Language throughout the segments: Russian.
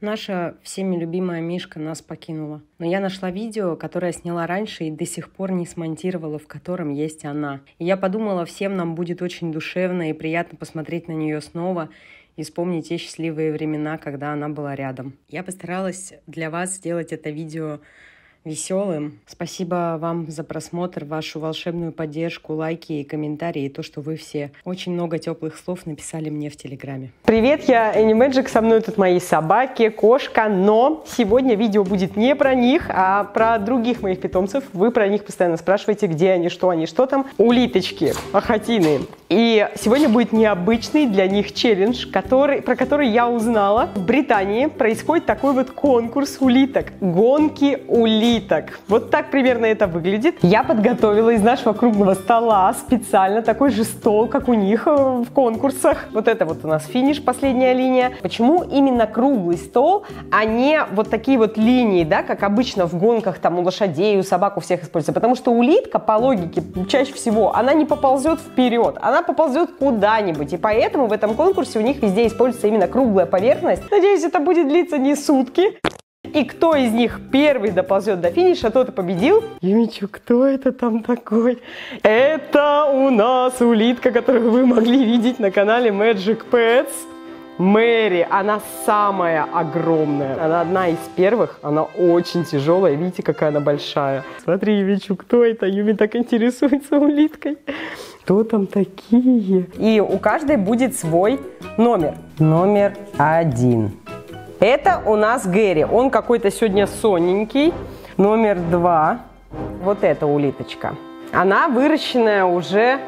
Наша всеми любимая Мишка нас покинула. Но я нашла видео, которое сняла раньше и до сих пор не смонтировала, в котором есть она. И я подумала, всем нам будет очень душевно и приятно посмотреть на нее снова и вспомнить те счастливые времена, когда она была рядом. Я постаралась для вас сделать это видео веселым. Спасибо вам за просмотр, вашу волшебную поддержку, лайки и комментарии, и то, что вы все очень много теплых слов написали мне в Телеграме. Привет, я Энни Мэджик, со мной тут мои собаки, кошка, но сегодня видео будет не про них, а про других моих питомцев. Вы про них постоянно спрашиваете, где они, что они, что там. Улиточки, ахатины. И сегодня будет необычный для них челлендж, который, про который я узнала. В Британии происходит такой вот конкурс улиток. Гонки улиток. Вот так примерно это выглядит. Я подготовила из нашего круглого стола специально такой же стол, как у них э, в конкурсах. Вот это вот у нас финиш, последняя линия. Почему именно круглый стол, а не вот такие вот линии, да, как обычно в гонках там у лошадей, у собак, у всех используется? Потому что улитка, по логике, чаще всего, она не поползет вперед. Она поползет куда-нибудь. И поэтому в этом конкурсе у них везде используется именно круглая поверхность. Надеюсь, это будет длиться не сутки. И кто из них первый доползет до финиша, тот и победил. Юмичу, кто это там такой? Это у нас улитка, которую вы могли видеть на канале Magic Pets. Мэри, она самая огромная. Она одна из первых, она очень тяжелая. Видите, какая она большая. Смотри, Юмичу, кто это? Юми так интересуется улиткой кто там такие? И у каждой будет свой номер. Номер один. Это у нас Гэри. Он какой-то сегодня сонненький. Номер два. Вот эта улиточка. Она выращенная уже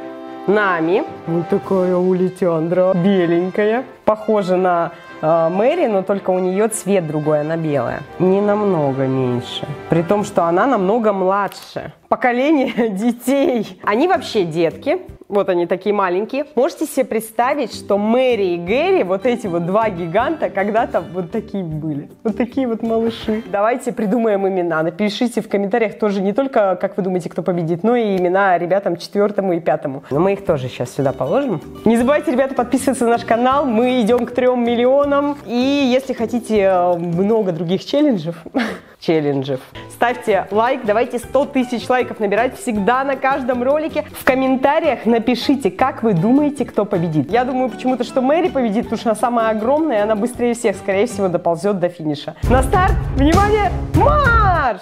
нами. Вот такая улитяндра. Беленькая. Похожа на э, Мэри, но только у нее цвет другой, она белая. Не намного меньше. При том, что она намного младше. Поколение детей. Они вообще детки. Вот они такие маленькие. Можете себе представить, что Мэри и Гэри, вот эти вот два гиганта, когда-то вот такие были. Вот такие вот малыши. Давайте придумаем имена. Напишите в комментариях тоже не только, как вы думаете, кто победит, но и имена ребятам четвертому и пятому. Но мы их тоже сейчас сюда положим. Не забывайте, ребята, подписываться на наш канал. Мы идем к трем миллионам. И если хотите э, много других челленджев, челленджев. Ставьте лайк, давайте 100 тысяч лайков набирать всегда на каждом ролике. В комментариях напишите, как вы думаете, кто победит. Я думаю почему-то, что Мэри победит, потому что она самая огромная, и она быстрее всех, скорее всего, доползет до финиша. На старт, внимание, марш!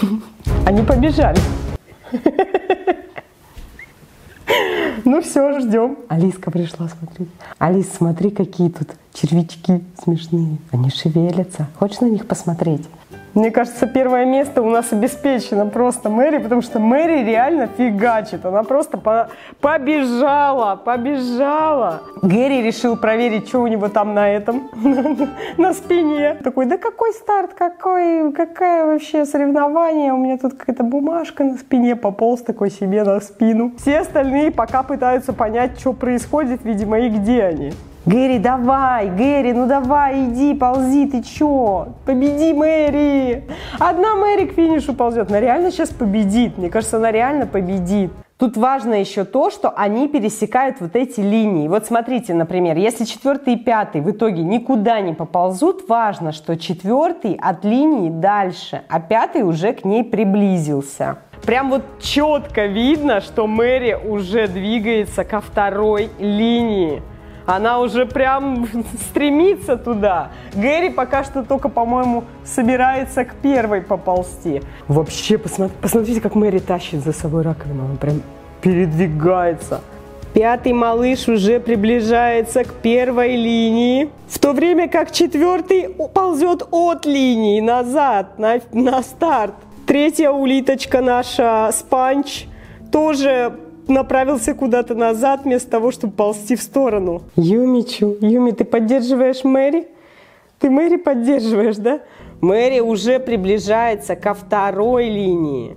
Они побежали. Ну все, ждем. Алиска пришла смотреть. Алис, смотри, какие тут червячки смешные. Они шевелятся. Хочешь на них посмотреть? Мне кажется, первое место у нас обеспечено просто Мэри, потому что Мэри реально фигачит. Она просто по побежала, побежала. Гэри решил проверить, что у него там на этом, на спине. Такой, да какой старт, какой, какая вообще соревнование? У меня тут какая-то бумажка на спине, пополз такой себе на спину. Все остальные пока пытаются понять, что происходит, видимо, и где они. Гэри, давай, Гэри, ну давай, иди, ползи, ты чё? Победи Мэри! Одна Мэри к финишу ползет. Она реально сейчас победит. Мне кажется, она реально победит. Тут важно еще то, что они пересекают вот эти линии. Вот смотрите, например, если четвертый и пятый в итоге никуда не поползут, важно, что четвертый от линии дальше, а пятый уже к ней приблизился. Прям вот четко видно, что Мэри уже двигается ко второй линии. Она уже прям стремится туда. Гэри пока что только, по-моему, собирается к первой поползти. Вообще, посмотрите, посмотрите, как Мэри тащит за собой раковину. Она прям передвигается. Пятый малыш уже приближается к первой линии, в то время как четвертый ползет от линии назад, на, на старт. Третья улиточка наша, спанч, тоже направился куда-то назад, вместо того, чтобы ползти в сторону. Юмичу, Юми, ты поддерживаешь Мэри? Ты Мэри поддерживаешь, да? Мэри уже приближается ко второй линии.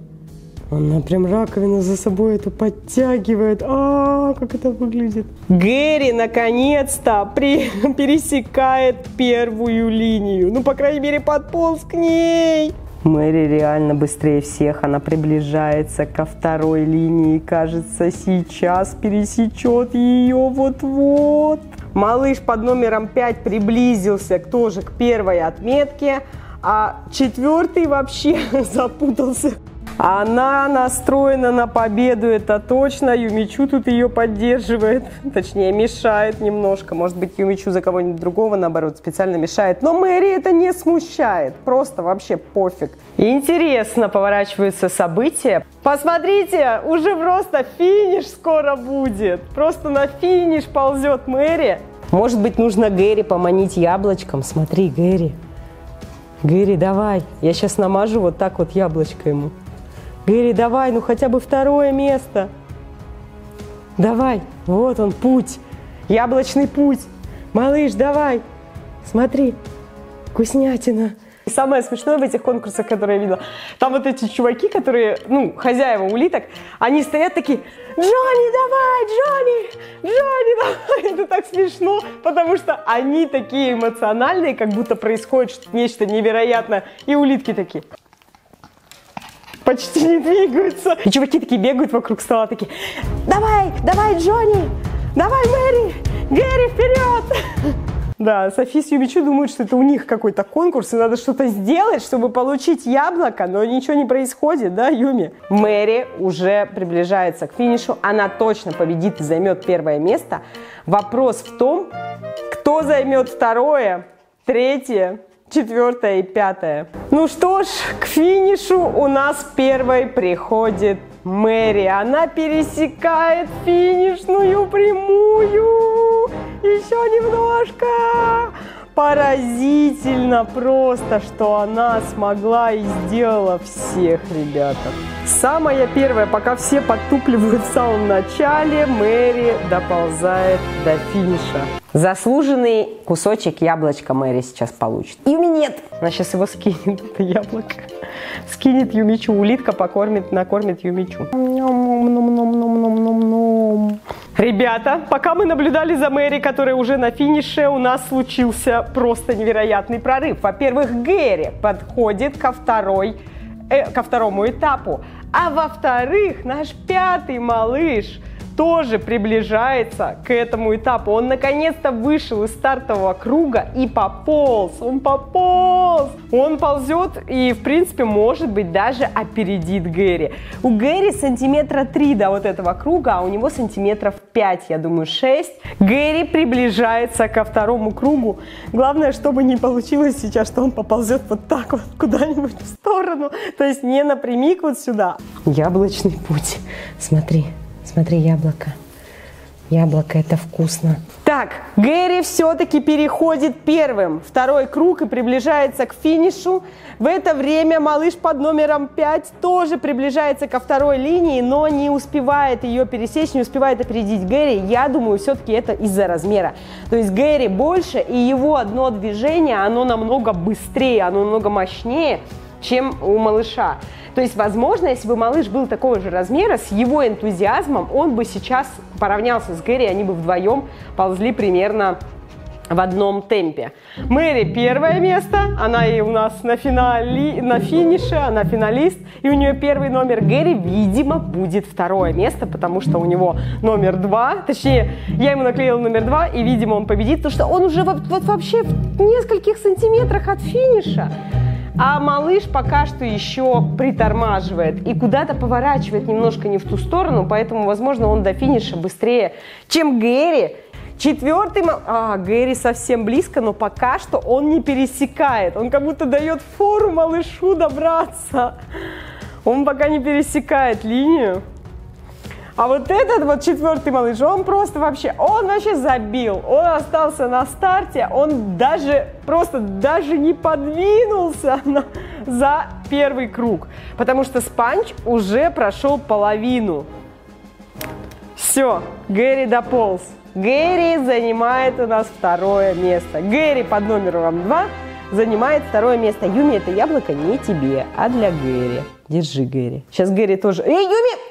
Она прям раковину за собой эту подтягивает. А, как это выглядит. Гэри наконец-то при... пересекает первую линию. Ну, по крайней мере, подполз к ней. Мэри реально быстрее всех, она приближается ко второй линии, кажется, сейчас пересечет ее вот-вот. Малыш под номером 5 приблизился тоже к первой отметке, а четвертый вообще запутался она настроена на победу, это точно. Юмичу тут ее поддерживает, точнее мешает немножко. Может быть, Юмичу за кого-нибудь другого, наоборот, специально мешает. Но Мэри это не смущает, просто вообще пофиг. Интересно поворачиваются события. Посмотрите, уже просто финиш скоро будет. Просто на финиш ползет Мэри. Может быть, нужно Гэри поманить яблочком. Смотри, Гэри. Гэри, давай. Я сейчас намажу вот так вот яблочко ему. Гэри, давай, ну хотя бы второе место. Давай, вот он, путь, яблочный путь. Малыш, давай, смотри, вкуснятина. И самое смешное в этих конкурсах, которые я видела, там вот эти чуваки, которые, ну, хозяева улиток, они стоят такие, Джонни, давай, Джонни, Джонни, давай. Это так смешно, потому что они такие эмоциональные, как будто происходит нечто невероятное. И улитки такие почти не двигаются. И чуваки такие бегают вокруг стола, такие, давай, давай, Джонни, давай, Мэри, Гэри, вперед! Да, Софи с Юмичу думают, что это у них какой-то конкурс, и надо что-то сделать, чтобы получить яблоко, но ничего не происходит, да, Юми? Мэри уже приближается к финишу, она точно победит и займет первое место. Вопрос в том, кто займет второе, третье четвертое и пятое. Ну что ж, к финишу у нас первой приходит Мэри. Она пересекает финишную прямую. Еще немножко. Поразительно просто, что она смогла и сделала всех, ребята. Самая первая, пока все подтупливают в самом начале, Мэри доползает до финиша. Заслуженный кусочек яблочка Мэри сейчас получит. Юми нет! Она сейчас его скинет, это яблоко. Скинет Юмичу, улитка покормит, накормит Юмичу. Ребята, пока мы наблюдали за Мэри, которая уже на финише, у нас случился просто невероятный прорыв. Во-первых, Гэри подходит ко второй э, ко второму этапу. А во-вторых, наш пятый малыш тоже приближается к этому этапу. Он наконец-то вышел из стартового круга и пополз. Он пополз. Он ползет и, в принципе, может быть, даже опередит Гэри. У Гэри сантиметра 3 до вот этого круга, а у него сантиметров 5, я думаю, 6. Гэри приближается ко второму кругу. Главное, чтобы не получилось сейчас, что он поползет вот так вот куда-нибудь в сторону. То есть не напрямик вот сюда. Яблочный путь. Смотри. Смотри, яблоко. Яблоко, это вкусно. Так, Гэри все-таки переходит первым. Второй круг и приближается к финишу. В это время малыш под номером 5 тоже приближается ко второй линии, но не успевает ее пересечь, не успевает опередить Гэри. Я думаю, все-таки это из-за размера. То есть Гэри больше, и его одно движение, оно намного быстрее, оно намного мощнее, чем у малыша. То есть, возможно, если бы малыш был такого же размера, с его энтузиазмом он бы сейчас поравнялся с Гэри, они бы вдвоем ползли примерно в одном темпе. Мэри первое место, она и у нас на, финали, на финише, она финалист, и у нее первый номер. Гэри, видимо, будет второе место, потому что у него номер два, точнее, я ему наклеила номер два, и, видимо, он победит, потому что он уже вот, вот вообще в нескольких сантиметрах от финиша. А малыш пока что еще притормаживает и куда-то поворачивает немножко не в ту сторону, поэтому, возможно, он до финиша быстрее, чем Гэри. Четвертый, а, Гэри совсем близко, но пока что он не пересекает. Он как будто дает фору малышу добраться. Он пока не пересекает линию. А вот этот вот четвертый малыш, он просто вообще, он вообще забил. Он остался на старте, он даже, просто даже не подвинулся на, за первый круг. Потому что Спанч уже прошел половину. Все, Гэри дополз. Гэри занимает у нас второе место. Гэри под номером 2 занимает второе место. Юми, это яблоко не тебе, а для Гэри. Держи, Гэри. Сейчас Гэри тоже... Эй, Юми!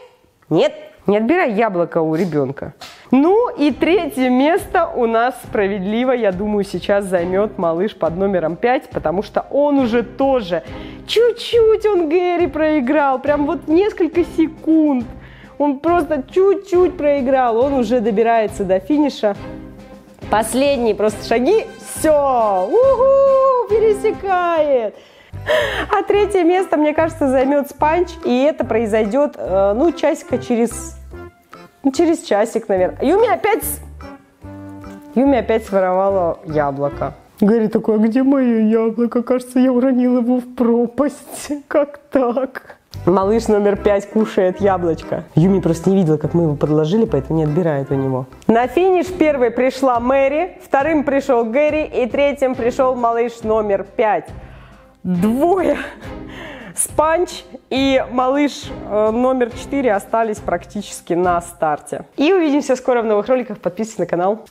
Нет, не отбирай яблоко у ребенка. Ну и третье место у нас справедливо, я думаю, сейчас займет малыш под номером 5, потому что он уже тоже чуть-чуть он Гэри проиграл, прям вот несколько секунд. Он просто чуть-чуть проиграл, он уже добирается до финиша. Последние просто шаги, все, уху, пересекает. А третье место, мне кажется, займет Спанч, и это произойдет, э, ну, часика через, ну, через часик, наверное. Юми опять, Юми опять своровала яблоко. Гарри такой, а где мое яблоко? Кажется, я уронил его в пропасть. Как так? Малыш номер пять кушает яблочко. Юми просто не видела, как мы его подложили, поэтому не отбирает у него. На финиш первой пришла Мэри, вторым пришел Гэри и третьим пришел малыш номер пять. Двое Спанч и малыш э, номер 4 остались практически на старте. И увидимся скоро в новых роликах. Подписывайтесь на канал.